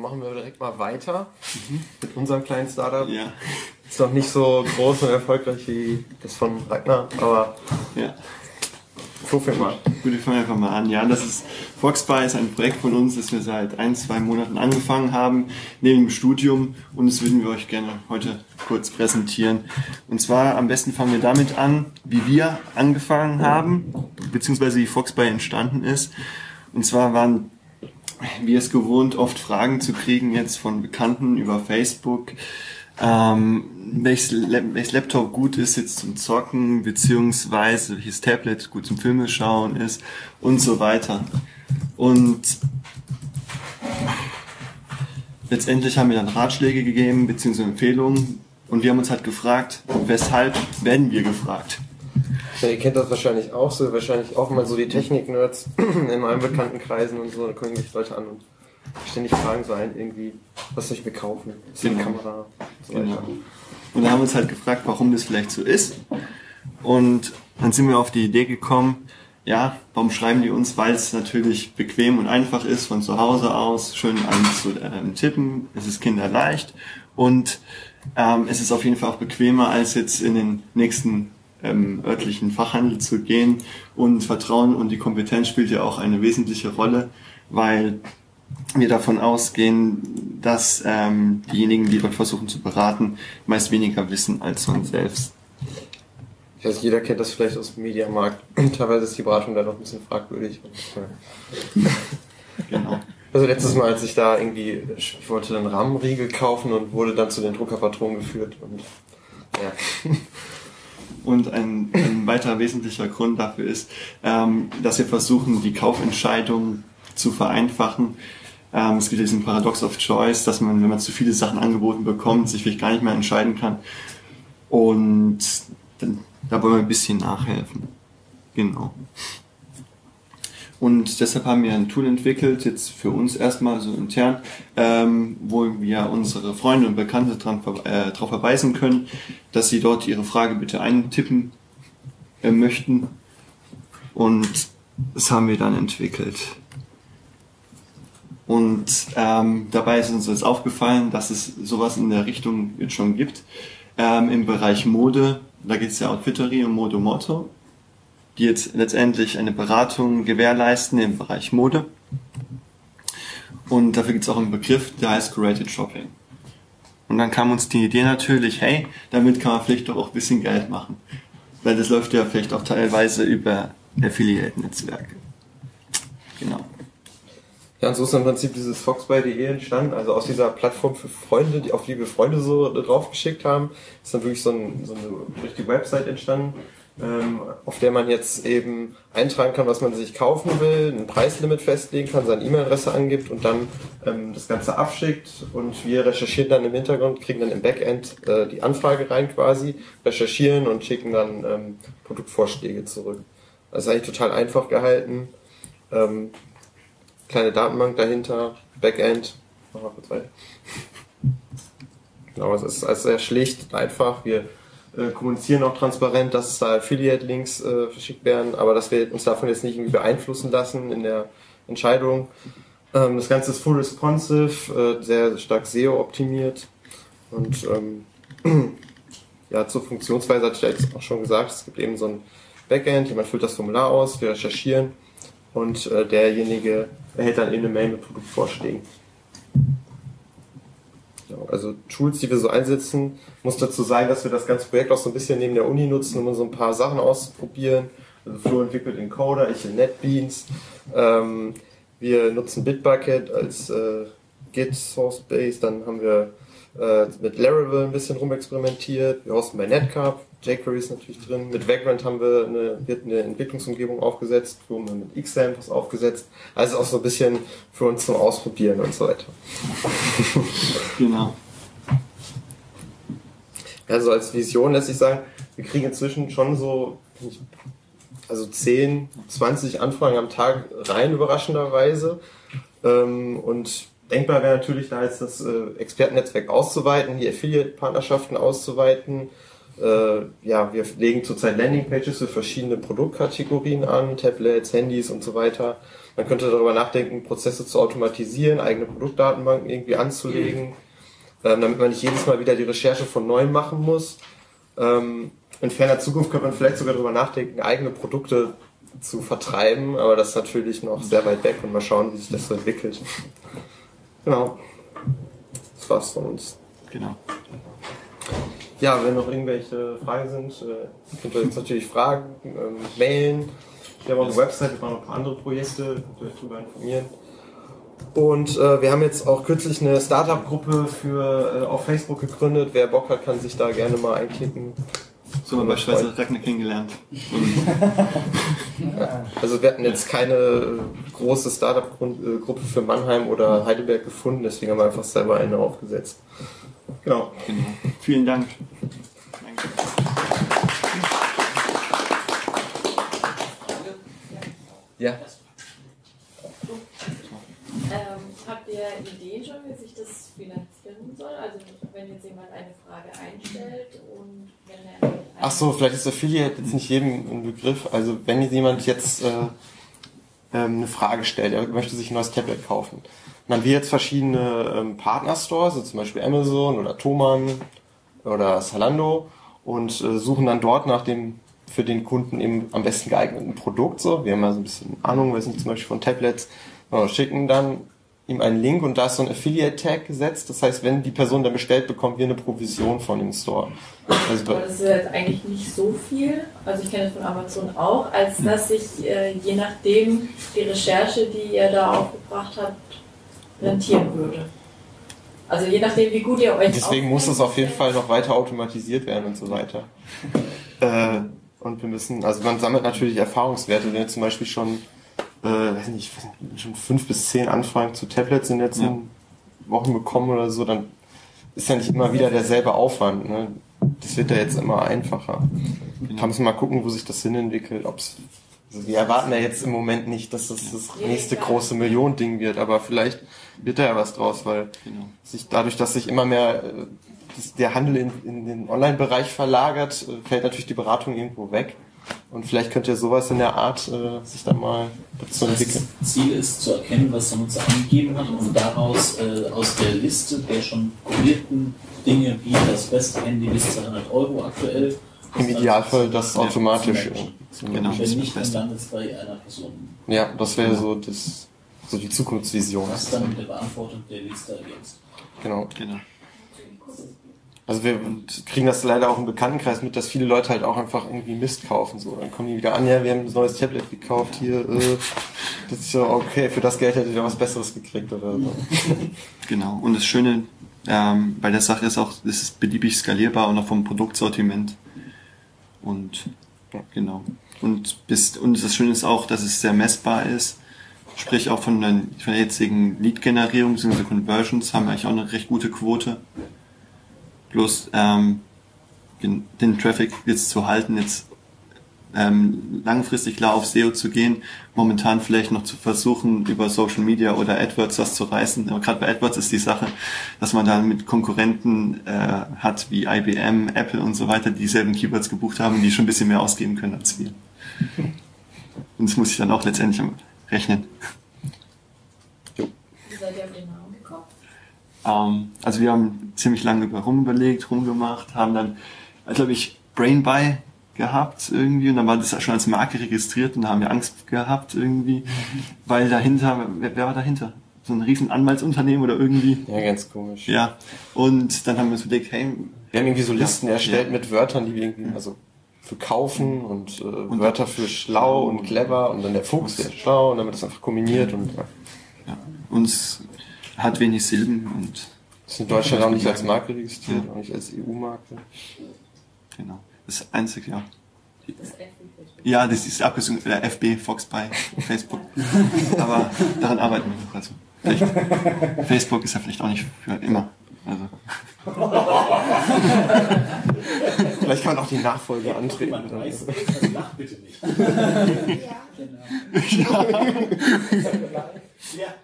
So machen wir direkt mal weiter mhm. mit unserem kleinen Startup. Ja. Ist noch nicht so groß und erfolgreich wie das von Ragnar, aber ja. viel mal. Gut, wir fangen einfach mal an. Ja, das ist Foxby ist ein Projekt von uns, das wir seit ein, zwei Monaten angefangen haben, neben dem Studium und das würden wir euch gerne heute kurz präsentieren. Und zwar am besten fangen wir damit an, wie wir angefangen haben, beziehungsweise wie Foxby entstanden ist. Und zwar waren wie es gewohnt, oft Fragen zu kriegen jetzt von Bekannten über Facebook, ähm, welches, welches Laptop gut ist jetzt zum Zocken, beziehungsweise welches Tablet gut zum Filme schauen ist und so weiter. Und letztendlich haben wir dann Ratschläge gegeben, beziehungsweise Empfehlungen und wir haben uns halt gefragt, weshalb werden wir gefragt? Ja, ihr kennt das wahrscheinlich auch so, wahrscheinlich auch mal so die Technik-Nerds in meinen Bekanntenkreisen und so, da kommen sich Leute an und ständig fragen so ein irgendwie, was soll ich mir kaufen? Ist genau. eine Kamera? Und, so genau. und da haben wir uns halt gefragt, warum das vielleicht so ist. Und dann sind wir auf die Idee gekommen, ja, warum schreiben die uns? Weil es natürlich bequem und einfach ist, von zu Hause aus schön anzutippen. Es ist kinderleicht und ähm, es ist auf jeden Fall auch bequemer, als jetzt in den nächsten ähm, örtlichen Fachhandel zu gehen. Und Vertrauen und die Kompetenz spielt ja auch eine wesentliche Rolle, weil wir davon ausgehen, dass ähm, diejenigen, die dort versuchen zu beraten, meist weniger wissen als man selbst. Ich weiß, jeder kennt das vielleicht aus dem Mediamarkt. Teilweise ist die Beratung da noch ein bisschen fragwürdig. genau. Also letztes Mal, als ich da irgendwie, ich wollte einen Rahmenriegel kaufen und wurde dann zu den Druckerpatronen geführt und. Und ein, ein weiterer wesentlicher Grund dafür ist, ähm, dass wir versuchen, die Kaufentscheidung zu vereinfachen. Ähm, es gibt diesen Paradox of Choice, dass man, wenn man zu viele Sachen angeboten bekommt, sich vielleicht gar nicht mehr entscheiden kann. Und dann, da wollen wir ein bisschen nachhelfen. Genau. Und deshalb haben wir ein Tool entwickelt, jetzt für uns erstmal so intern, ähm, wo wir unsere Freunde und Bekannte darauf äh, verweisen können, dass sie dort ihre Frage bitte eintippen äh, möchten. Und das haben wir dann entwickelt. Und ähm, dabei ist uns jetzt aufgefallen, dass es sowas in der Richtung jetzt schon gibt. Ähm, Im Bereich Mode, da geht es ja Outfittery und Modo Motto die jetzt letztendlich eine Beratung gewährleisten im Bereich Mode. Und dafür gibt es auch einen Begriff, der heißt Curated Shopping. Und dann kam uns die Idee natürlich, hey, damit kann man vielleicht doch auch ein bisschen Geld machen. Weil das läuft ja vielleicht auch teilweise über Affiliate-Netzwerke. Genau. Ja, und so ist im Prinzip dieses Foxbuy.de entstanden. Also aus dieser Plattform für Freunde, die, auf wir Freunde so draufgeschickt haben, ist dann wirklich so, ein, so eine richtige Website entstanden, ähm, auf der man jetzt eben eintragen kann, was man sich kaufen will, ein Preislimit festlegen kann, seine E-Mail-Adresse angibt und dann ähm, das Ganze abschickt und wir recherchieren dann im Hintergrund, kriegen dann im Backend äh, die Anfrage rein quasi, recherchieren und schicken dann ähm, Produktvorschläge zurück. Das ist eigentlich total einfach gehalten. Ähm, kleine Datenbank dahinter, Backend. Machen wir kurz weiter. Genau, es ist also sehr schlicht, einfach. Wir äh, kommunizieren auch transparent, dass es da Affiliate-Links äh, verschickt werden, aber dass wir uns davon jetzt nicht irgendwie beeinflussen lassen in der Entscheidung. Ähm, das Ganze ist full responsive, äh, sehr stark SEO-optimiert und ähm, ja, zur Funktionsweise hatte ich ja jetzt auch schon gesagt, es gibt eben so ein Backend, jemand füllt das Formular aus, wir recherchieren und äh, derjenige erhält dann eben eine Mail mit Produktvorschlägen. Also Tools, die wir so einsetzen, muss dazu sein, dass wir das ganze Projekt auch so ein bisschen neben der Uni nutzen, um so ein paar Sachen auszuprobieren. Also Flo entwickelt Encoder, ich in NetBeans. Ähm, wir nutzen Bitbucket als äh, Git Source Base, dann haben wir äh, mit Laravel ein bisschen rumexperimentiert. Wir hosten bei Netcarp, jQuery ist natürlich drin. Mit Vagrant haben wir eine, wird eine Entwicklungsumgebung aufgesetzt, wo wir mit XAMPP was aufgesetzt. Also auch so ein bisschen für uns zum Ausprobieren und so weiter. genau. Also als Vision lässt sich sagen, wir kriegen inzwischen schon so also 10, 20 Anfragen am Tag rein, überraschenderweise. Ähm, und denkbar wäre natürlich da jetzt das äh, Expertennetzwerk auszuweiten, die Affiliate-Partnerschaften auszuweiten, ja, wir legen zurzeit Landingpages für verschiedene Produktkategorien an, Tablets, Handys und so weiter. Man könnte darüber nachdenken, Prozesse zu automatisieren, eigene Produktdatenbanken irgendwie anzulegen, ähm, damit man nicht jedes Mal wieder die Recherche von neuem machen muss. Ähm, in ferner Zukunft könnte man vielleicht sogar darüber nachdenken, eigene Produkte zu vertreiben, aber das ist natürlich noch sehr weit weg und mal schauen, wie sich das so entwickelt. Genau. Das war's von uns. Genau. Ja, wenn noch irgendwelche Fragen sind, äh, könnt ihr jetzt natürlich fragen, ähm, mailen. Wir haben auch eine Website, wir machen noch ein paar andere Projekte, könnt ihr euch darüber informieren. Und äh, wir haben jetzt auch kürzlich eine Startup-Gruppe für äh, auf Facebook gegründet. Wer Bock hat, kann sich da gerne mal einklicken. So haben wir beispielsweise Ragnar kennengelernt. Ja, also wir hatten jetzt keine äh, große Startup-Gruppe für Mannheim oder Heidelberg gefunden, deswegen haben wir einfach selber eine aufgesetzt. Genau. genau. Vielen Dank. Danke. Ja. Ähm, habt ihr Ideen schon, wie sich das finanzieren soll? Also wenn jetzt jemand eine Frage einstellt und wenn er... Ach so, vielleicht ist Affiliate jetzt nicht jedem ein Begriff. Also wenn jemand jetzt äh, ähm, eine Frage stellt, er möchte sich ein neues Tablet kaufen. Und dann wir jetzt verschiedene ähm, Partnerstores, so zum Beispiel Amazon oder Thomann oder Salando und äh, suchen dann dort nach dem für den Kunden eben am besten geeigneten Produkt. So, wir haben ja so ein bisschen Ahnung, weiß nicht, zum Beispiel von Tablets, schicken dann ihm einen Link und da ist so ein Affiliate-Tag gesetzt. Das heißt, wenn die Person dann bestellt, bekommen wir eine Provision von dem Store. Also Aber das ist jetzt eigentlich nicht so viel, also ich kenne es von Amazon auch, als dass sich äh, je nachdem die Recherche, die ihr da aufgebracht habt, rentieren würde. Also je nachdem, wie gut ihr euch Deswegen muss es auf jeden Fall noch weiter automatisiert werden und so weiter. äh, und wir müssen, also man sammelt natürlich Erfahrungswerte, wenn wir zum Beispiel schon äh, weiß nicht, schon fünf bis zehn Anfragen zu Tablets in den letzten ja. Wochen bekommen oder so, dann ist ja nicht immer wieder derselbe Aufwand. Ne? Das wird ja jetzt immer einfacher. Da müssen wir mal gucken, wo sich das hin entwickelt. Ob's, also wir erwarten ja jetzt im Moment nicht, dass das das nächste große Million-Ding wird, aber vielleicht wird da ja was draus, weil genau. sich dadurch, dass sich immer mehr äh, der Handel in, in den Online-Bereich verlagert, äh, fällt natürlich die Beratung irgendwo weg. Und vielleicht könnte sowas in der Art äh, sich dann mal dazu entwickeln. Das Ziel ist zu erkennen, was der Nutzer angegeben hat und daraus äh, aus der Liste der schon kodierten Dinge wie das beste Handy bis 200 Euro aktuell. Im Idealfall das automatisch. Genau. Wenn nicht, dann landet es bei einer Person. Ja, das wäre so das, so die Zukunftsvision. Was dann mit der Beantwortung der Liste ergänzt. Genau. genau. Also wir kriegen das leider auch im Bekanntenkreis mit, dass viele Leute halt auch einfach irgendwie Mist kaufen. So, dann kommen die wieder an, ja, wir haben ein neues Tablet gekauft hier. Äh, das ist ja okay, für das Geld hättet ihr was Besseres gekriegt oder so. Genau. Und das Schöne ähm, bei der Sache ist auch, es ist beliebig skalierbar und auch vom Produktsortiment. Und ja. genau. Und bis und das Schöne ist auch, dass es sehr messbar ist. Sprich auch von der, von der jetzigen Lead-Generierung bzw. Conversions haben wir eigentlich auch eine recht gute Quote. Bloß ähm, den, den Traffic jetzt zu halten, jetzt ähm, langfristig klar auf SEO zu gehen, momentan vielleicht noch zu versuchen, über Social Media oder AdWords was zu reißen. Aber gerade bei AdWords ist die Sache, dass man da mit Konkurrenten äh, hat wie IBM, Apple und so weiter, die dieselben Keywords gebucht haben, die schon ein bisschen mehr ausgeben können als wir. Und das muss ich dann auch letztendlich rechnen. Jo. Wie seid ihr auf den Namen gekommen? Ähm, also wir haben ziemlich lange über rumüberlegt, rumgemacht, haben dann, glaube ich, Brainbuy gehabt irgendwie und dann war das schon als Marke registriert und da haben wir Angst gehabt irgendwie, weil dahinter, wer, wer war dahinter? So ein riesen Anwaltsunternehmen oder irgendwie? Ja, ganz komisch. Ja, und dann haben wir uns überlegt, hey... Wir haben irgendwie so Listen ja, erstellt ja. mit Wörtern, die wir irgendwie, also für kaufen und, äh, und Wörter für schlau und clever und dann der Fuchs, der schlau und dann wird das einfach kombiniert und ja. Uns hat wenig Silben und. Ist in Deutschland auch nicht als Marke registriert, ja. auch nicht als EU-Marke. Genau. Das einzige, ja. Ja, das ist abgesungen, der FB, Fox bei Facebook. Aber daran arbeiten wir noch. Also vielleicht, Facebook ist ja vielleicht auch nicht für immer. Also. vielleicht kann man auch die Nachfolge antreten. Man weiß, also lach bitte nicht. ja, genau. ja. ja.